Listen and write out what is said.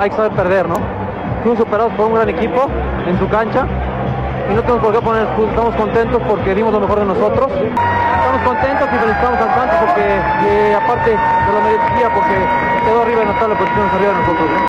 hay que saber perder, ¿no? Fuimos superados por un gran equipo en su cancha y no tenemos por qué poner excusas, estamos contentos porque dimos lo mejor de nosotros. Estamos contentos y felicitamos al Santos porque, eh, aparte de la merecía, porque quedó arriba en la tabla de posiciones arriba de nosotros. ¿no?